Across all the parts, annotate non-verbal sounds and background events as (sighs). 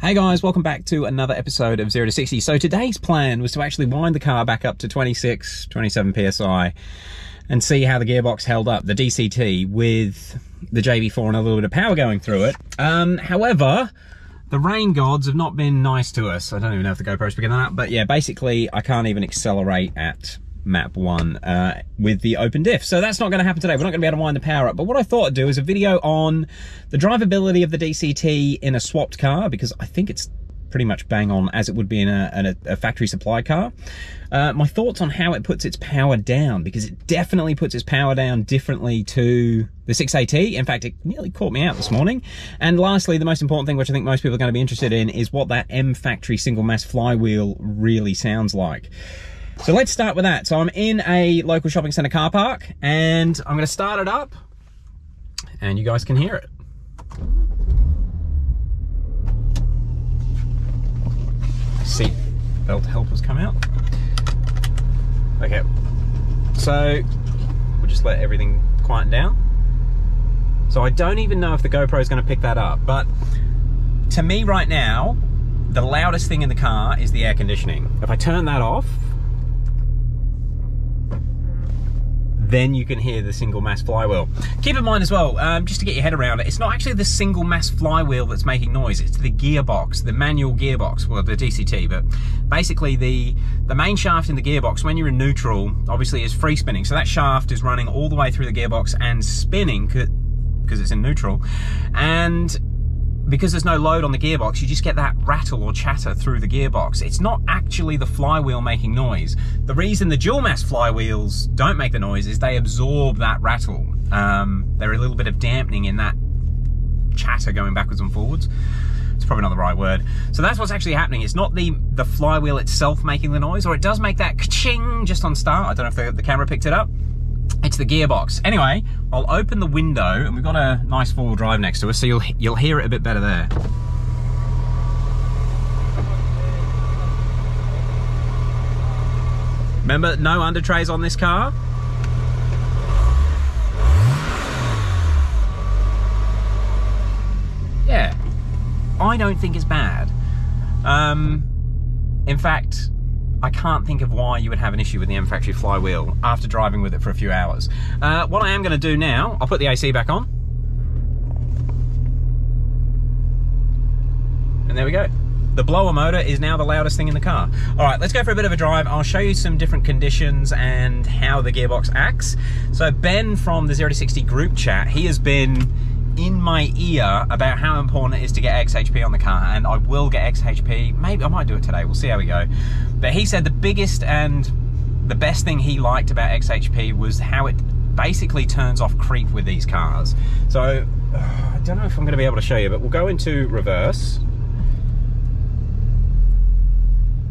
Hey guys, welcome back to another episode of 0 to 60. So today's plan was to actually wind the car back up to 26, 27 PSI and see how the gearbox held up, the DCT, with the JB4 and a little bit of power going through it. Um, however, the rain gods have not been nice to us. I don't even know if the GoPro's picking that up, but yeah, basically I can't even accelerate at map one uh, with the open diff. So that's not going to happen today. We're not going to be able to wind the power up. But what I thought I'd do is a video on the drivability of the DCT in a swapped car because I think it's pretty much bang on as it would be in a, in a, a factory supply car. Uh, my thoughts on how it puts its power down because it definitely puts its power down differently to the 6AT. In fact, it nearly caught me out this morning. And lastly, the most important thing, which I think most people are going to be interested in, is what that M factory single mass flywheel really sounds like. So let's start with that. So I'm in a local shopping center car park and I'm gonna start it up and you guys can hear it. Seat belt helpers come out. Okay, so we'll just let everything quieten down. So I don't even know if the GoPro is gonna pick that up, but to me right now, the loudest thing in the car is the air conditioning. If I turn that off, then you can hear the single mass flywheel. Keep in mind as well, um, just to get your head around it, it's not actually the single mass flywheel that's making noise, it's the gearbox, the manual gearbox, well the DCT, but basically the, the main shaft in the gearbox, when you're in neutral, obviously is free spinning. So that shaft is running all the way through the gearbox and spinning because it's in neutral. And because there's no load on the gearbox, you just get that rattle or chatter through the gearbox. It's not actually the flywheel making noise. The reason the dual mass flywheels don't make the noise is they absorb that rattle. Um, they're a little bit of dampening in that chatter going backwards and forwards. It's probably not the right word. So that's what's actually happening. It's not the, the flywheel itself making the noise, or it does make that ka-ching just on start. I don't know if the, the camera picked it up. It's the gearbox. Anyway, I'll open the window and we've got a nice four-wheel drive next to us, so you'll, you'll hear it a bit better there. Remember, no under trays on this car? Yeah, I don't think it's bad. Um, in fact, I can't think of why you would have an issue with the M Factory flywheel after driving with it for a few hours. Uh, what I am going to do now, I'll put the AC back on. And there we go. The blower motor is now the loudest thing in the car. All right, let's go for a bit of a drive. I'll show you some different conditions and how the gearbox acts. So Ben from the 0 to 60 group chat, he has been in my ear about how important it is to get XHP on the car, and I will get XHP. Maybe I might do it today. We'll see how we go. But he said the biggest and the best thing he liked about XHP was how it basically turns off creep with these cars. So (sighs) I don't know if I'm going to be able to show you, but we'll go into reverse.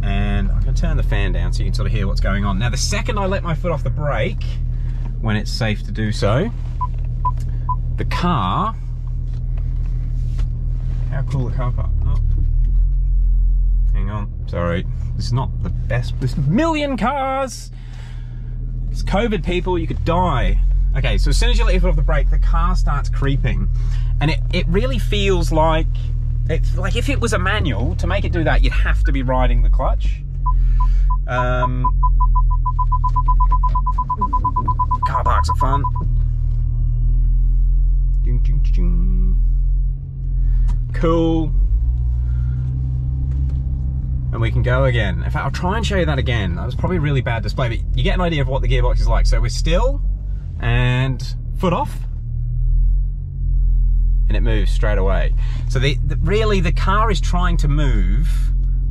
And I'm going to turn the fan down so you can sort of hear what's going on. Now, the second I let my foot off the brake, when it's safe to do so, the car. How cool the car park. Oh. Hang on, sorry. This is not the best. There's a million cars. It's COVID, people. You could die. Okay, so as soon as you let your foot off the brake, the car starts creeping, and it it really feels like it's like if it was a manual. To make it do that, you'd have to be riding the clutch. Um, car parks are fun. Cool. And we can go again. In fact, I'll try and show you that again. That was probably a really bad display, but you get an idea of what the gearbox is like. So we're still and foot off and it moves straight away. So the, the, really the car is trying to move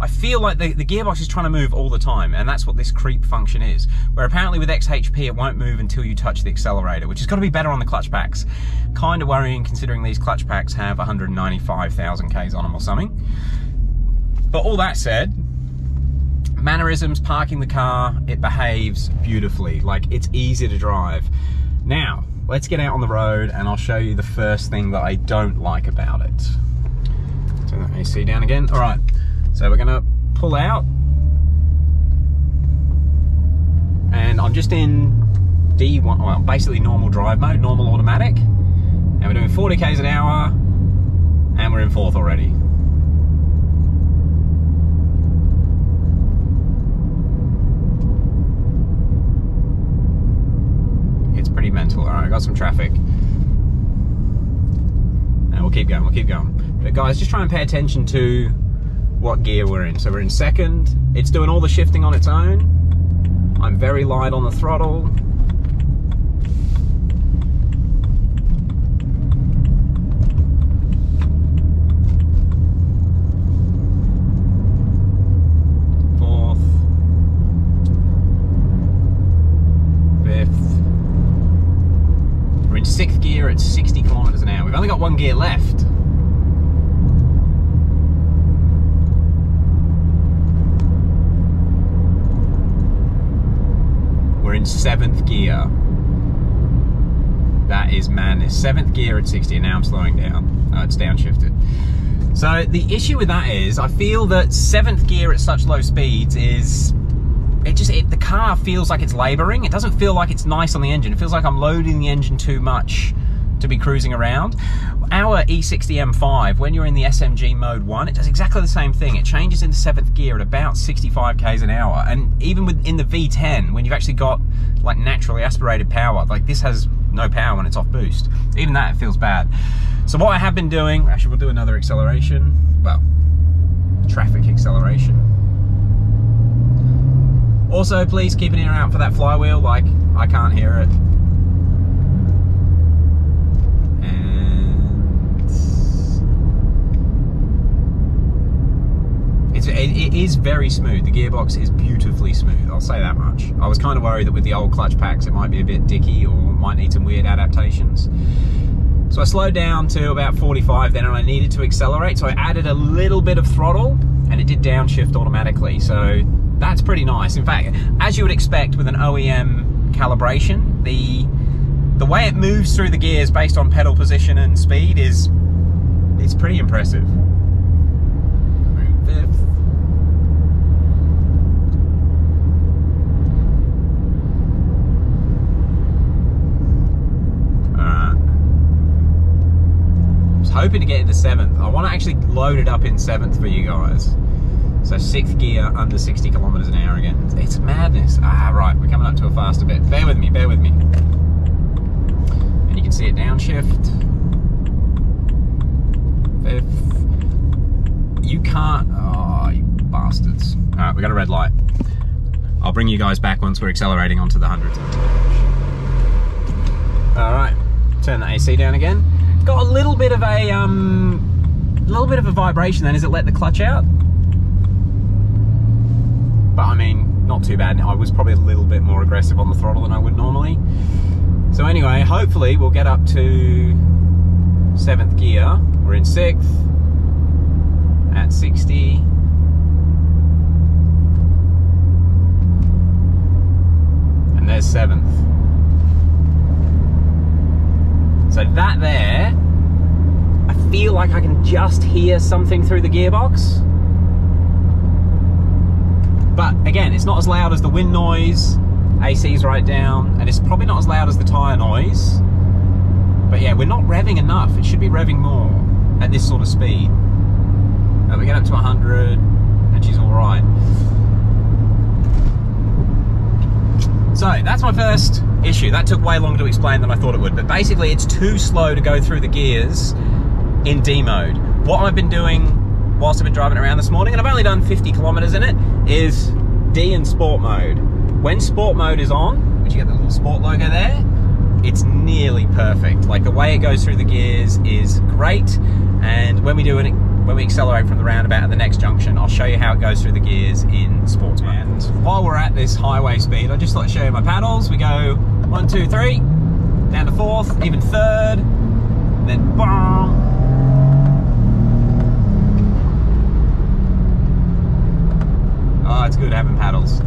I feel like the, the gearbox is trying to move all the time, and that's what this creep function is. Where apparently with XHP, it won't move until you touch the accelerator, which has got to be better on the clutch packs. Kind of worrying considering these clutch packs have 195,000 Ks on them or something. But all that said, mannerisms, parking the car, it behaves beautifully. Like, it's easy to drive. Now, let's get out on the road and I'll show you the first thing that I don't like about it. Turn that AC down again. All right. So we're gonna pull out. And I'm just in D1, well, basically normal drive mode, normal automatic. And we're doing 40 Ks an hour, and we're in fourth already. It's pretty mental. All right, I got some traffic. And we'll keep going, we'll keep going. But guys, just try and pay attention to what gear we're in. So we're in second. It's doing all the shifting on its own. I'm very light on the throttle. Fourth. Fifth. We're in sixth gear at 60 kilometers an hour. We've only got one gear left. We're in seventh gear. That is madness. Seventh gear at 60, and now I'm slowing down. Uh, it's downshifted. So the issue with that is, I feel that seventh gear at such low speeds is, it just, it, the car feels like it's laboring. It doesn't feel like it's nice on the engine. It feels like I'm loading the engine too much to be cruising around. Our E60 M5, when you're in the SMG mode one, it does exactly the same thing. It changes into seventh gear at about 65 k's an hour. And even within the V10, when you've actually got like naturally aspirated power, like this has no power when it's off boost. Even that, it feels bad. So what I have been doing, actually we'll do another acceleration. Well, traffic acceleration. Also, please keep an ear out for that flywheel, like I can't hear it. It's, it, it is very smooth. The gearbox is beautifully smooth. I'll say that much. I was kind of worried that with the old clutch packs, it might be a bit dicky or might need some weird adaptations. So I slowed down to about 45 then and I needed to accelerate. So I added a little bit of throttle and it did downshift automatically. So that's pretty nice. In fact, as you would expect with an OEM calibration, the the way it moves through the gears based on pedal position and speed is it's pretty impressive. Fifth. Hoping to get into seventh. I want to actually load it up in seventh for you guys. So sixth gear under 60 kilometers an hour again. It's madness. Ah, right, we're coming up to a faster bit. Bear with me, bear with me. And you can see it downshift. Fifth. You can't, oh, you bastards. All right, we got a red light. I'll bring you guys back once we're accelerating onto the hundreds. All right, turn the AC down again got a little bit of a um, little bit of a vibration then as it let the clutch out. But I mean, not too bad. I was probably a little bit more aggressive on the throttle than I would normally. So anyway, hopefully we'll get up to seventh gear. We're in sixth at 60. And there's seventh. So that there, I feel like I can just hear something through the gearbox. But again, it's not as loud as the wind noise, AC's right down, and it's probably not as loud as the tyre noise. But yeah, we're not revving enough. It should be revving more at this sort of speed. We get up to 100, and she's all right. So that's my first issue. That took way longer to explain than I thought it would, but basically it's too slow to go through the gears in D mode. What I've been doing whilst I've been driving around this morning, and I've only done 50 kilometers in it, is D in sport mode. When sport mode is on, which you get the little sport logo there, it's nearly perfect. Like the way it goes through the gears is great, and when we do it when we accelerate from the roundabout at the next junction, I'll show you how it goes through the gears in sports mode. And while we're at this highway speed, I just thought to show you my paddles. We go one, two, three, down to fourth, even third, then boom. Oh, ah, it's good having paddles.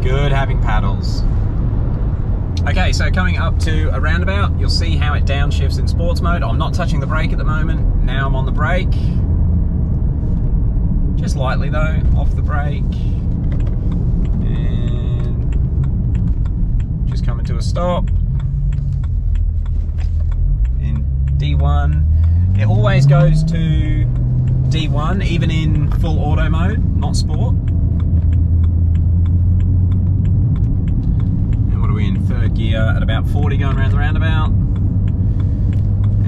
Good having paddles. Okay, so coming up to a roundabout, you'll see how it downshifts in sports mode. I'm not touching the brake at the moment. Now I'm on the brake. Just lightly though, off the brake. And just coming to a stop. In D1. It always goes to D1, even in full auto mode, not sport. in third gear at about 40 going around the roundabout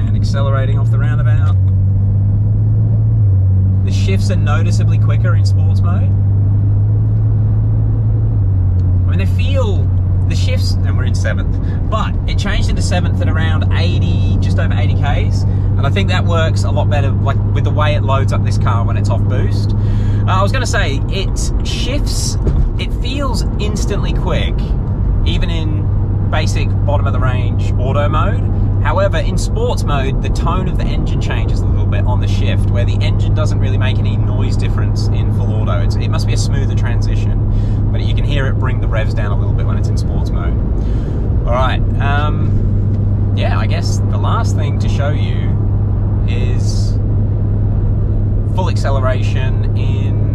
and accelerating off the roundabout. The shifts are noticeably quicker in sports mode. I mean, they feel the shifts, and we're in seventh, but it changed into seventh at around 80, just over 80 k's, and I think that works a lot better, like with the way it loads up this car when it's off boost. Uh, I was going to say it shifts. It feels instantly quick, even in basic bottom of the range auto mode. However, in sports mode, the tone of the engine changes a little bit on the shift, where the engine doesn't really make any noise difference in full auto. It's, it must be a smoother transition, but you can hear it bring the revs down a little bit when it's in sports mode. All right, um, yeah, I guess the last thing to show you is full acceleration in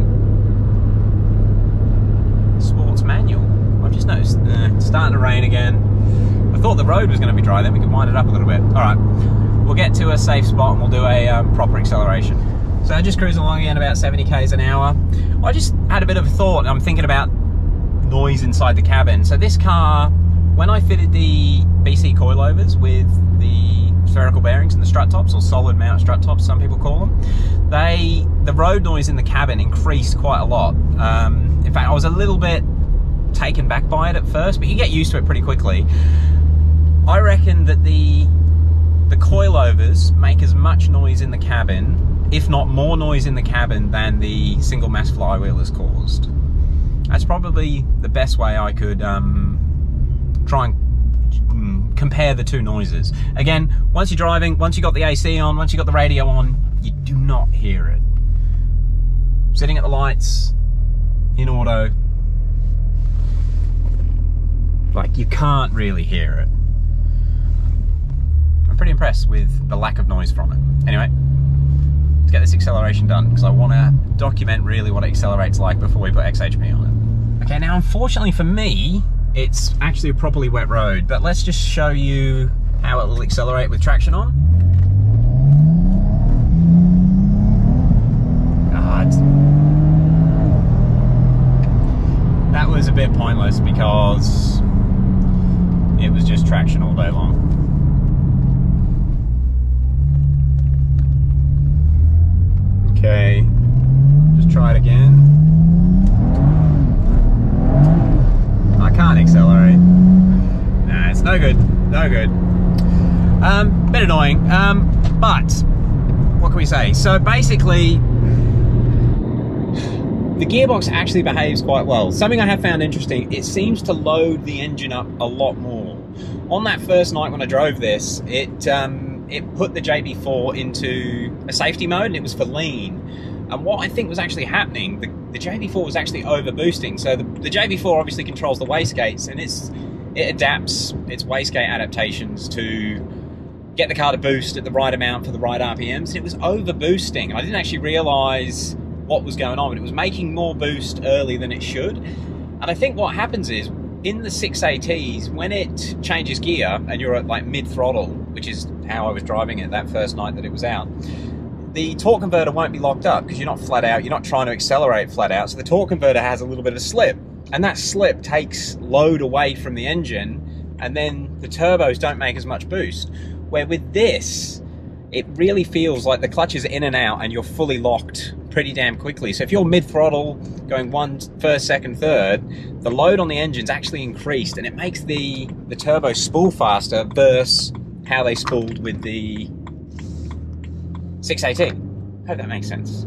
sports manual. I've just noticed uh, it's starting to rain again thought the road was going to be dry, then we could wind it up a little bit. All right, we'll get to a safe spot and we'll do a um, proper acceleration. So I just cruising along again about 70 k's an hour. I just had a bit of a thought. I'm thinking about noise inside the cabin. So this car, when I fitted the BC coilovers with the spherical bearings and the strut tops, or solid mount strut tops, some people call them, they the road noise in the cabin increased quite a lot. Um, in fact, I was a little bit taken back by it at first, but you get used to it pretty quickly. I reckon that the the coilovers make as much noise in the cabin, if not more noise in the cabin than the single mass flywheel has caused. That's probably the best way I could um, try and mm, compare the two noises. Again, once you're driving, once you got the AC on, once you got the radio on, you do not hear it. Sitting at the lights, in auto, like you can't really hear it. I'm pretty impressed with the lack of noise from it. Anyway, let's get this acceleration done because I want to document really what it accelerates like before we put XHP on it. Okay, now unfortunately for me, it's actually a properly wet road, but let's just show you how it will accelerate with traction on. God. That was a bit pointless because it was just traction all day long. Okay, just try it again. I can't accelerate. Nah, it's no good, no good. Um, bit annoying, um, but what can we say? So basically, the gearbox actually behaves quite well. Something I have found interesting, it seems to load the engine up a lot more. On that first night when I drove this, it um, it put the JB4 into a safety mode and it was for lean. And what I think was actually happening, the, the JB4 was actually over boosting. So the, the JB4 obviously controls the wastegates and it's it adapts its wastegate adaptations to get the car to boost at the right amount for the right RPMs. And it was over boosting. I didn't actually realize what was going on, but it was making more boost early than it should. And I think what happens is in the 6ATs, when it changes gear and you're at like mid throttle, which is how I was driving it that first night that it was out, the torque converter won't be locked up because you're not flat out, you're not trying to accelerate flat out. So the torque converter has a little bit of slip, and that slip takes load away from the engine, and then the turbos don't make as much boost. Where with this, it really feels like the clutch is in and out and you're fully locked pretty damn quickly. So if you're mid throttle, going one, first, second, third, the load on the engine's actually increased and it makes the, the turbo spool faster versus how they spooled with the 6AT. Hope that makes sense.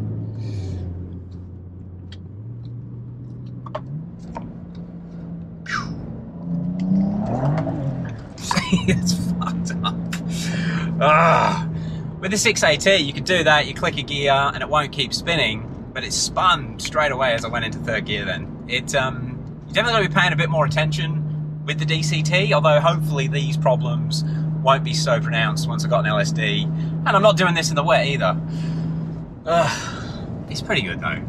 (laughs) it's fucked up. Ah. With the 6AT, you can do that, you click a gear and it won't keep spinning, but it spun straight away as I went into third gear then. It, um, you definitely got to be paying a bit more attention with the DCT, although hopefully these problems won't be so pronounced once I've got an LSD. And I'm not doing this in the wet either. It's pretty good though.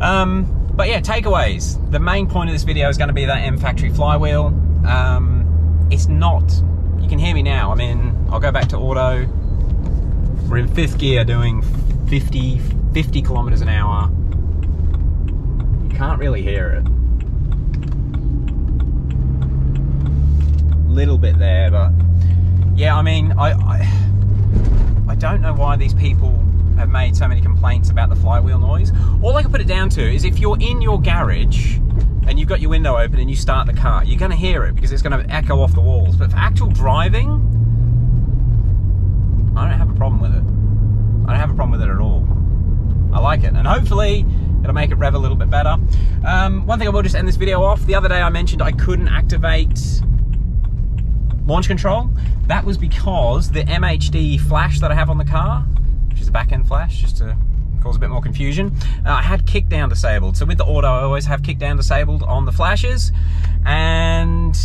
Um, but yeah, takeaways. The main point of this video is going to be that M Factory flywheel. Um, it's not, you can hear me now. I'm in, I'll go back to auto. We're in fifth gear doing 50, 50 kilometers an hour. You can't really hear it. Little bit there, but yeah, I mean, I, I, I don't know why these people have made so many complaints about the flywheel noise. All I can put it down to is if you're in your garage and you've got your window open and you start the car, you're going to hear it because it's going to echo off the walls. But for actual driving, I don't have a problem with it. I don't have a problem with it at all. I like it, and hopefully it'll make it rev a little bit better. Um, one thing I will just end this video off, the other day I mentioned I couldn't activate launch control. That was because the MHD flash that I have on the car, which is a back end flash, just to cause a bit more confusion, uh, I had kick down disabled. So with the auto, I always have kick down disabled on the flashes, and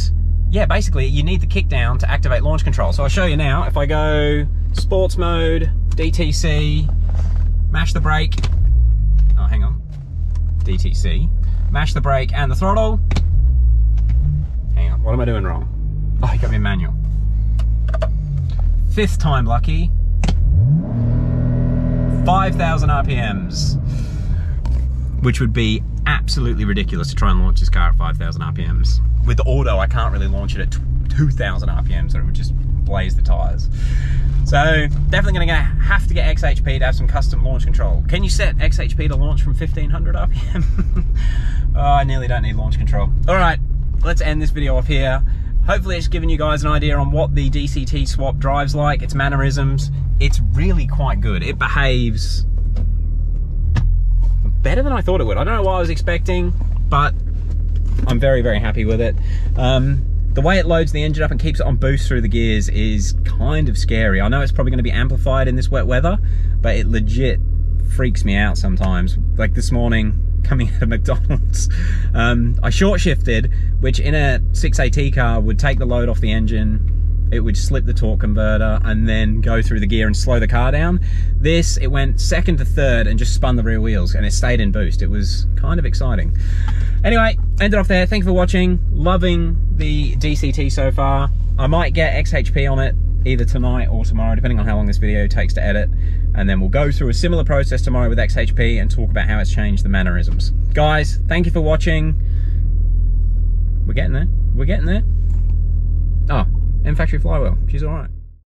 yeah, basically you need the kick down to activate launch control. So I'll show you now, if I go sports mode, DTC, mash the brake, oh hang on, DTC, mash the brake and the throttle, hang on, what am I doing wrong? Oh, you got me manual. Fifth time lucky. 5,000 RPMs. Which would be absolutely ridiculous to try and launch this car at 5,000 RPMs. With the auto, I can't really launch it at 2,000 RPMs or it would just blaze the tires. So definitely gonna have to get XHP to have some custom launch control. Can you set XHP to launch from 1500 RPM? (laughs) oh, I nearly don't need launch control. All right, let's end this video off here. Hopefully it's given you guys an idea on what the DCT swap drives like, its mannerisms. It's really quite good. It behaves better than I thought it would. I don't know what I was expecting, but I'm very, very happy with it. Um, the way it loads the engine up and keeps it on boost through the gears is kind of scary. I know it's probably going to be amplified in this wet weather, but it legit freaks me out sometimes. Like this morning, (laughs) coming out of McDonald's. Um, I short shifted, which in a 6AT car would take the load off the engine, it would slip the torque converter and then go through the gear and slow the car down. This, it went second to third and just spun the rear wheels and it stayed in boost. It was kind of exciting. Anyway, ended off there. Thank you for watching. Loving the DCT so far. I might get XHP on it either tonight or tomorrow, depending on how long this video takes to edit. And then we'll go through a similar process tomorrow with XHP and talk about how it's changed the mannerisms. Guys, thank you for watching. We're getting there. We're getting there. Oh, M Factory Flywheel. She's all right.